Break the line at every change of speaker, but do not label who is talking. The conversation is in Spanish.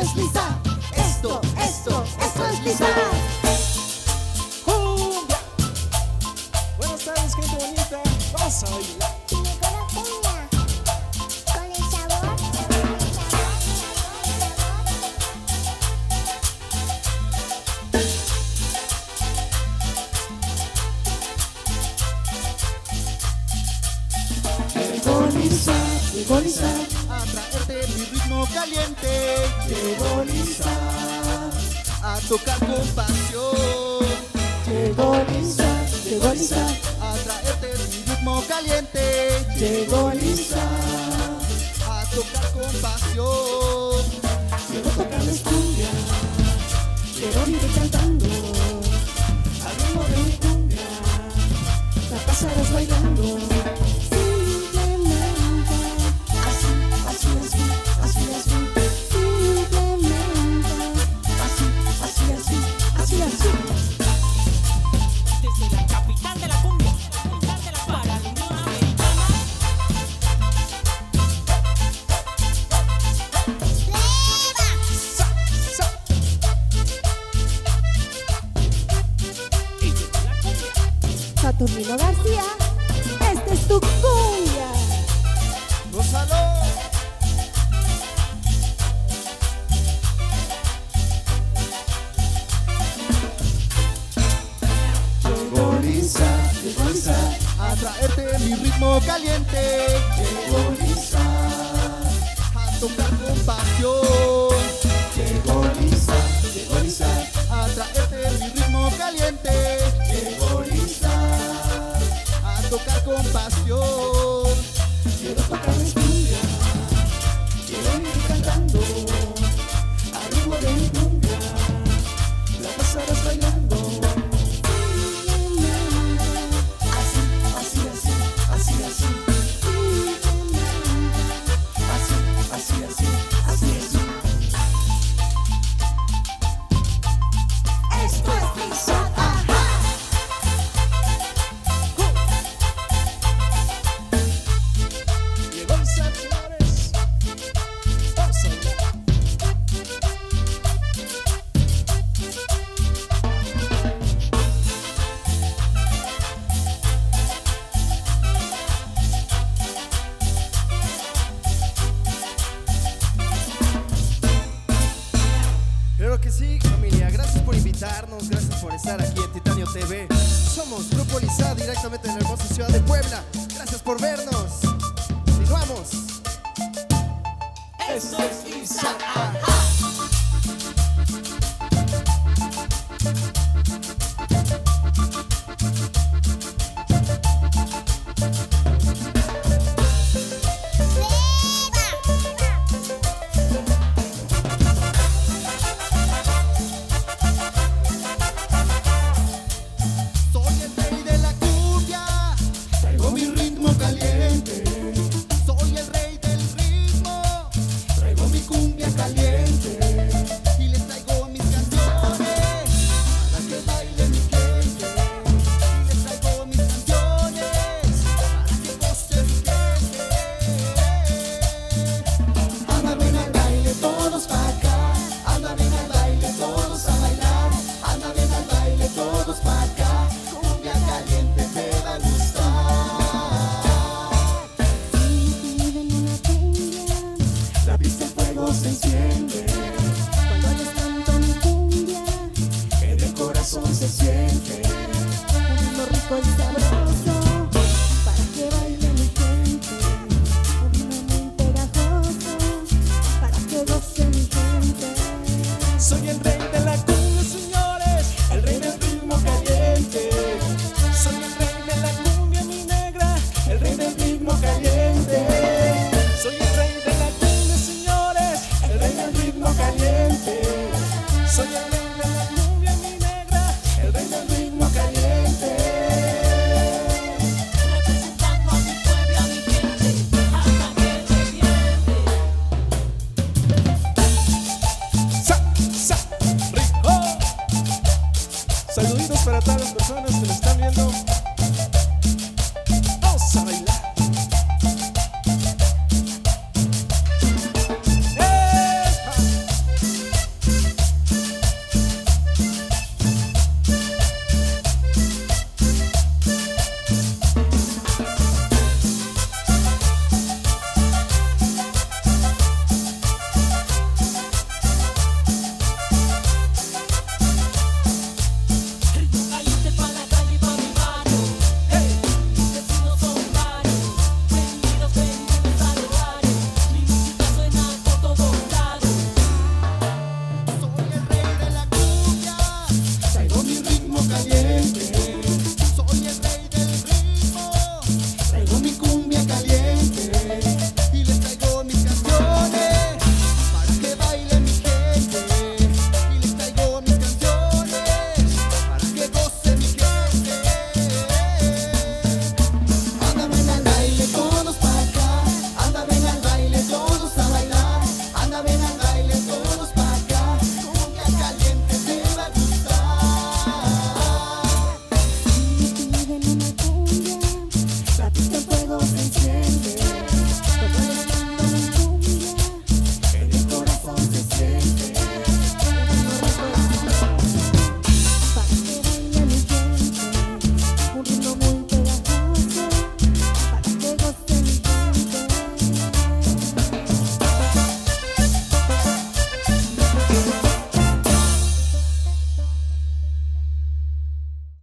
es Lisa. Esto, esto, esto es Lisa.
¡Cumbia! Buenas tardes, gente bonita. Vamos a bailar.
Llegó Lisa, llegó Lisa,
caliente,
llegó Lisa,
a tocar con pasión,
llegó Lisa, llegó Lisa,
a traerte mi ritmo caliente,
llegó Lisa.
a tocar con pasión.
Quiero tocarles cumbia, quiero vivir cantando, al ritmo de mi cumbia, la pasarás bailando.
Saturnino García, este es tu cumbia.
¡Gózalo!
Llegó Lisa, llegó Lisa,
A traerte mi ritmo caliente,
llegó Lisa,
a tocar con pasión,
llegó Lisa, llegó
a estar aquí en Titanio TV. Somos Grupo Lisa, directamente en la hermosa ciudad de Puebla. Gracias por vernos. Continuamos.
Esto es ajá. one step.